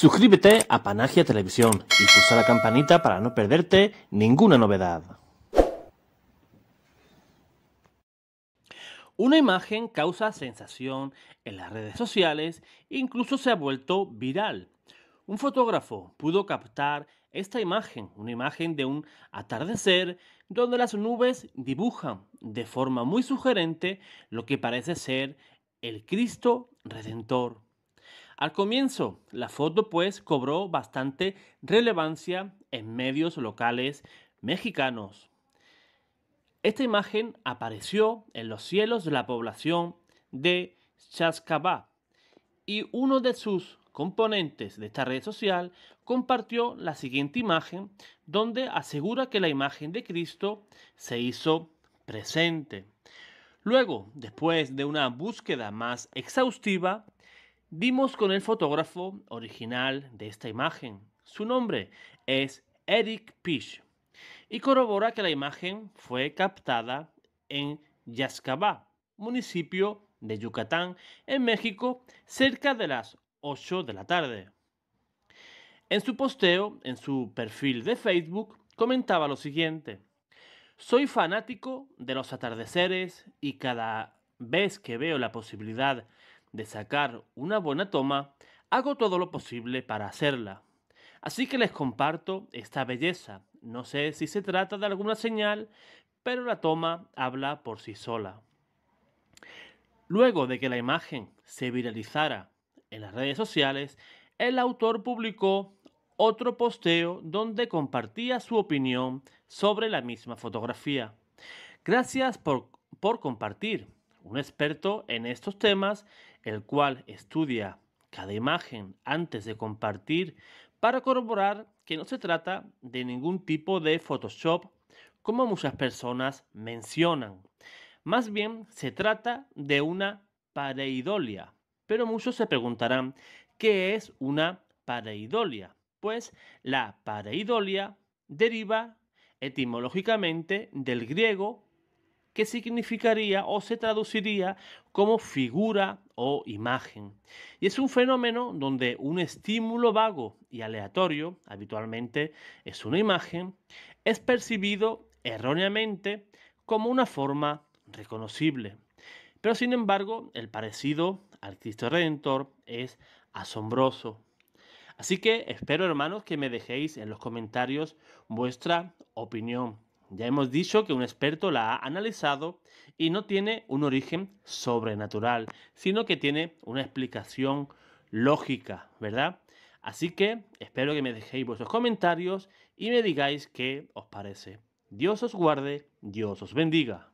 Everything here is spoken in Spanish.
Suscríbete a Panagia Televisión y pulsa la campanita para no perderte ninguna novedad. Una imagen causa sensación en las redes sociales e incluso se ha vuelto viral. Un fotógrafo pudo captar esta imagen, una imagen de un atardecer donde las nubes dibujan de forma muy sugerente lo que parece ser el Cristo Redentor. Al comienzo, la foto pues cobró bastante relevancia en medios locales mexicanos. Esta imagen apareció en los cielos de la población de Chascabá y uno de sus componentes de esta red social compartió la siguiente imagen donde asegura que la imagen de Cristo se hizo presente. Luego, después de una búsqueda más exhaustiva, Dimos con el fotógrafo original de esta imagen. Su nombre es Eric Pish y corrobora que la imagen fue captada en Yascabá, municipio de Yucatán, en México, cerca de las 8 de la tarde. En su posteo, en su perfil de Facebook, comentaba lo siguiente. Soy fanático de los atardeceres y cada vez que veo la posibilidad de sacar una buena toma, hago todo lo posible para hacerla. Así que les comparto esta belleza. No sé si se trata de alguna señal, pero la toma habla por sí sola. Luego de que la imagen se viralizara en las redes sociales, el autor publicó otro posteo donde compartía su opinión sobre la misma fotografía. Gracias por, por compartir un experto en estos temas, el cual estudia cada imagen antes de compartir para corroborar que no se trata de ningún tipo de Photoshop como muchas personas mencionan. Más bien se trata de una pareidolia. Pero muchos se preguntarán, ¿qué es una pareidolia? Pues la pareidolia deriva etimológicamente del griego que significaría o se traduciría como figura o imagen. Y es un fenómeno donde un estímulo vago y aleatorio, habitualmente es una imagen, es percibido erróneamente como una forma reconocible. Pero sin embargo, el parecido al Cristo Redentor es asombroso. Así que espero, hermanos, que me dejéis en los comentarios vuestra opinión. Ya hemos dicho que un experto la ha analizado y no tiene un origen sobrenatural, sino que tiene una explicación lógica, ¿verdad? Así que espero que me dejéis vuestros comentarios y me digáis qué os parece. Dios os guarde, Dios os bendiga.